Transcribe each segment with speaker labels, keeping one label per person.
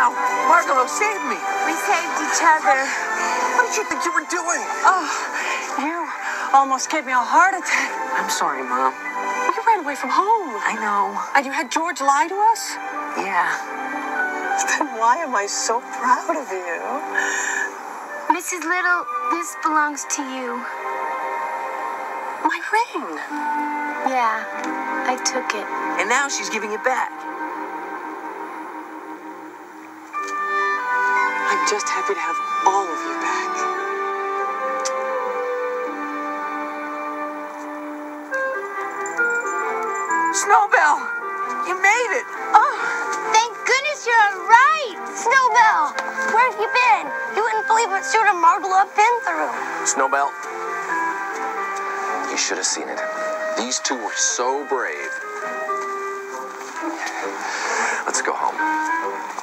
Speaker 1: now. Margalo, save me.
Speaker 2: We saved each other.
Speaker 1: What did you think you were doing?
Speaker 3: Oh, you almost gave me a heart attack.
Speaker 1: I'm sorry, Mom.
Speaker 3: You ran away from home.
Speaker 1: I know.
Speaker 3: And you had George lie to us?
Speaker 1: Yeah.
Speaker 3: Then why am I so proud of you?
Speaker 2: Mrs. Little, this belongs to you.
Speaker 3: My ring.
Speaker 2: Yeah, I took it.
Speaker 1: And now she's giving it back.
Speaker 3: Just happy to have all of you back.
Speaker 1: Snowbell, you made it.
Speaker 2: Oh, thank goodness you're all right.
Speaker 4: Snowbell, where have you been? You wouldn't believe what Stuart and Margalo have been through.
Speaker 5: Snowbell, you should have seen it. These two were so brave. Let's go home.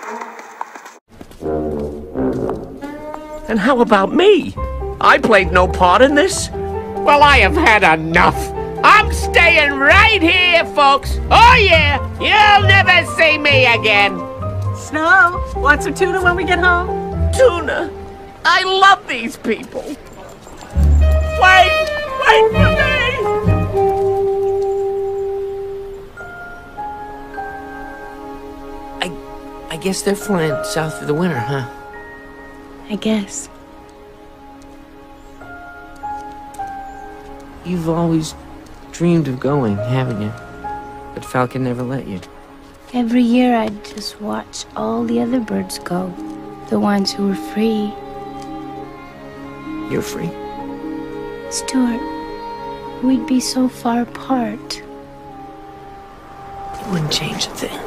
Speaker 6: And how about me? I played no part in this. Well, I have had enough. I'm staying right here, folks. Oh, yeah. You'll never see me again.
Speaker 3: Snow, want some tuna when we get home?
Speaker 6: Tuna. I love these people. Wait, wait for me. I, I guess they're flying south for the winter, huh?
Speaker 2: I guess.
Speaker 6: You've always dreamed of going, haven't you? But Falcon never let you.
Speaker 2: Every year I'd just watch all the other birds go. The ones who were free.
Speaker 6: You're free.
Speaker 2: Stuart, we'd be so far apart.
Speaker 6: It wouldn't change a thing.